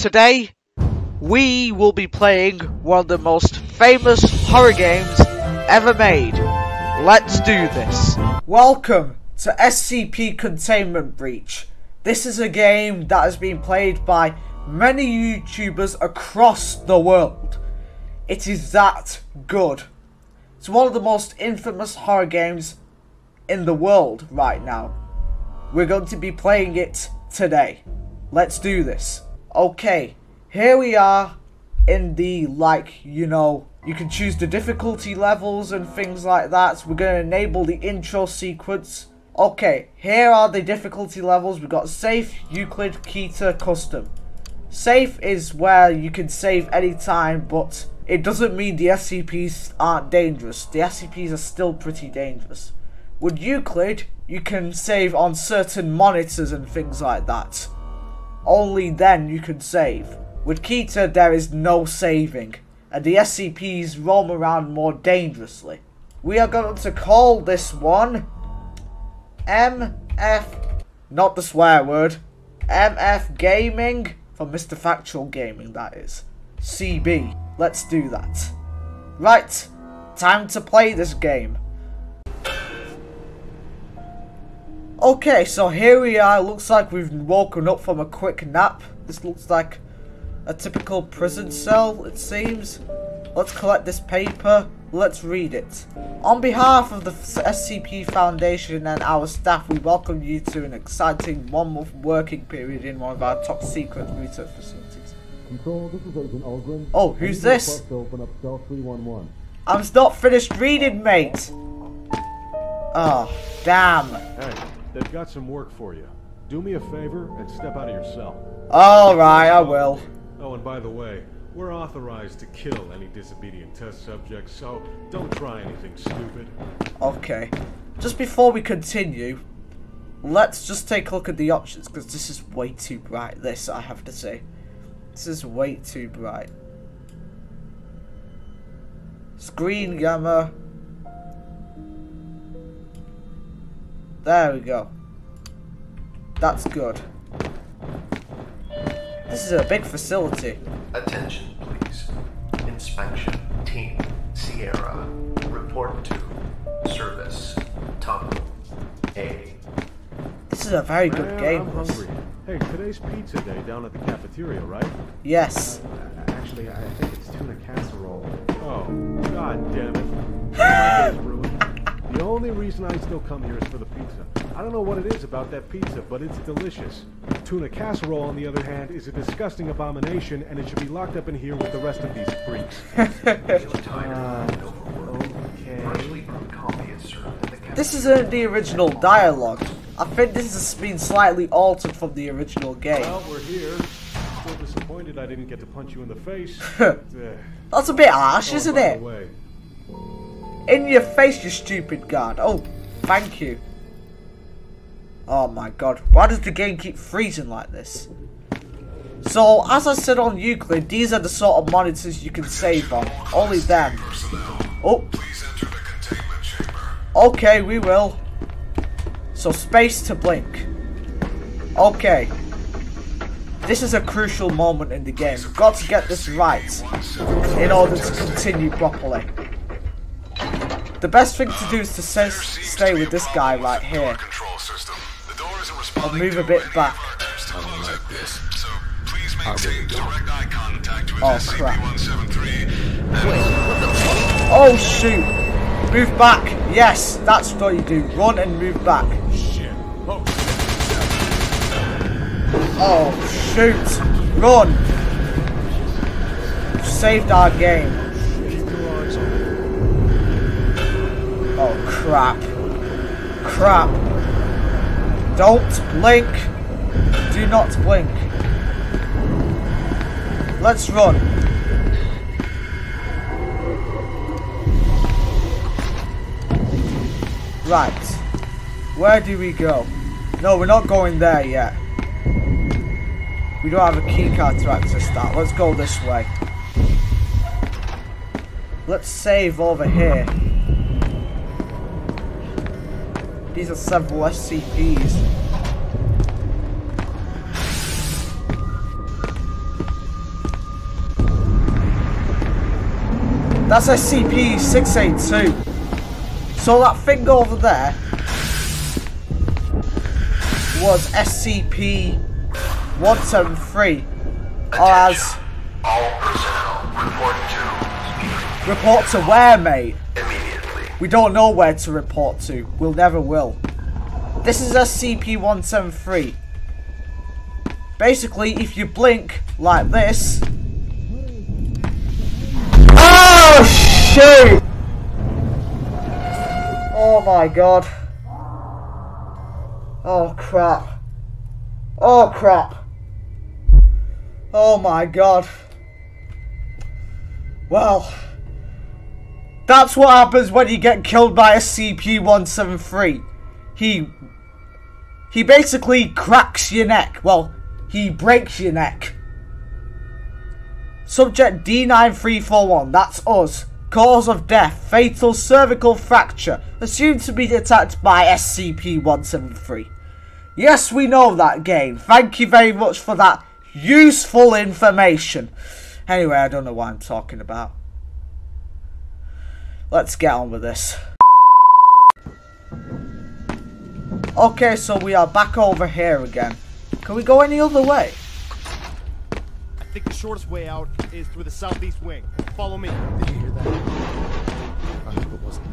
Today, we will be playing one of the most famous horror games ever made. Let's do this. Welcome to SCP Containment Breach. This is a game that has been played by many YouTubers across the world. It is that good. It's one of the most infamous horror games in the world right now. We're going to be playing it today. Let's do this. Okay, here we are in the, like, you know, you can choose the difficulty levels and things like that. So we're going to enable the intro sequence. Okay, here are the difficulty levels. We've got Safe, Euclid, Keter, Custom. Safe is where you can save any time, but it doesn't mean the SCPs aren't dangerous. The SCPs are still pretty dangerous. With Euclid, you can save on certain monitors and things like that. Only then you can save. With Keter, there is no saving, and the SCPs roam around more dangerously. We are going to call this one MF, not the swear word, MF Gaming, from Mr. Factual Gaming that is. CB. Let's do that. Right, time to play this game. Okay, so here we are. Looks like we've woken up from a quick nap. This looks like a typical prison cell, it seems. Let's collect this paper. Let's read it. On behalf of the SCP Foundation and our staff, we welcome you to an exciting one-month working period in one of our top secret research facilities. Control, this is Agent Ulgrin. Oh, who's I need a this? open up cell 311. I'm not finished reading, mate. Oh, damn. Hey, they've got some work for you. Do me a favor and step out of your cell. Alright, I will. Oh, and by the way, we're authorized to kill any disobedient test subjects, so don't try anything stupid. Okay. Just before we continue, let's just take a look at the options, because this is way too bright, this, I have to say. This is way too bright. Screen gamma. There we go. That's good. This is a big facility. Attention, please. Inspection Team Sierra. Report to Service Tunnel A. This is a very good Man, game. I'm hungry. Hey, today's pizza day down at the cafeteria, right? Yes. Uh, actually, I think it's tuna casserole. Oh, god damn it. My day's ruined. The only reason I still come here is for the pizza. I don't know what it is about that pizza, but it's delicious. Tuna casserole, on the other hand, is a disgusting abomination, and it should be locked up in here with the rest of these freaks. Feel tired and overworked. Okay. Partially brewed coffee is in the. This isn't the original dialogue. I think this has been slightly altered from the original game. Well, we're here. Still disappointed I didn't get to punch you in the face. uh, That's a bit harsh, oh, isn't by it? In your face, you stupid guard. Oh, thank you. Oh my god, why does the game keep freezing like this? So, as I said on Euclid, these are the sort of monitors you can save on. Only them. Oh. Okay, we will. So, space to blink. Okay. This is a crucial moment in the game. We've got to get this right in order to continue properly. The best thing to do is to stay, stay with this guy right here. I'll move a bit back. So Oh, crap. SCP-173. Oh shoot! Move back! Yes, that's what you do. Run and move back. Oh shoot! Run! Saved our game. Oh crap. Crap. Don't blink. Do not blink. Let's run. Right. Where do we go? No, we're not going there yet. We don't have a keycard to access that. Let's go this way. Let's save over here. These are several SCPs. That's SCP-682. So that thing over there was SCP-173 as... All personnel report to... Report to where, mate? We don't know where to report to. We'll never will. This is SCP-173. Basically, if you blink like this... Oh, shoot! Oh my god. Oh crap. Oh crap. Oh my god. Well... That's what happens when you get killed by a CP-173. He... He basically cracks your neck. Well, he breaks your neck. Subject D9341, that's us. Cause of death, fatal cervical fracture, assumed to be attacked by SCP-173. Yes, we know that game. Thank you very much for that useful information. Anyway, I don't know what I'm talking about. Let's get on with this. Okay, so we are back over here again. Can we go any other way? I think the shortest way out is through the southeast wing. Follow me. Did you hear that? I hope it wasn't me.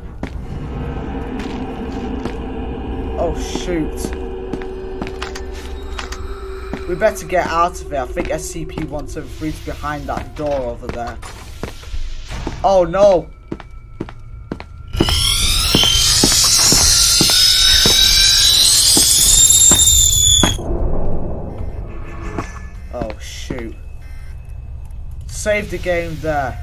Oh shoot. We better get out of here. I think SCP-173 is behind that door over there. Oh no. Save the game there.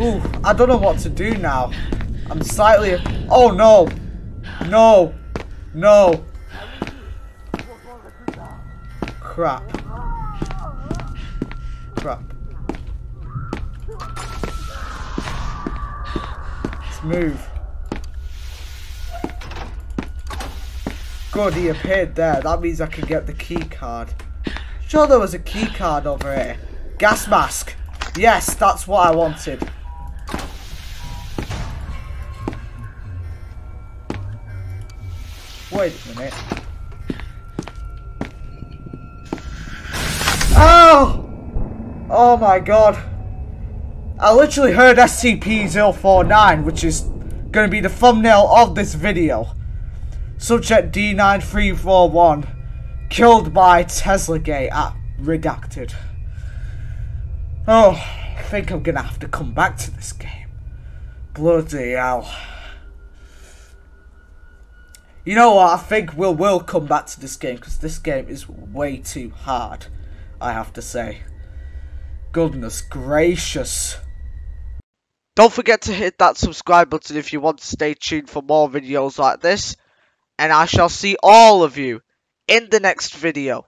Ooh, I don't know what to do now. I'm slightly. Oh no! No! No! Crap. Crap. Let's move. Good, he appeared there. That means I can get the key card. Sure, there was a key card over here. Gas mask. Yes, that's what I wanted. Wait a minute. Oh! Oh my god. I literally heard SCP-049, which is going to be the thumbnail of this video. Subject D9341, killed by Tesla Gate at Redacted. Oh, I think I'm to have to come back to this game. Bloody hell. You know what? I think we'll will come back to this game because this game is way too hard. I have to say. Goodness gracious. Don't forget to hit that subscribe button if you want to stay tuned for more videos like this. And I shall see all of you in the next video.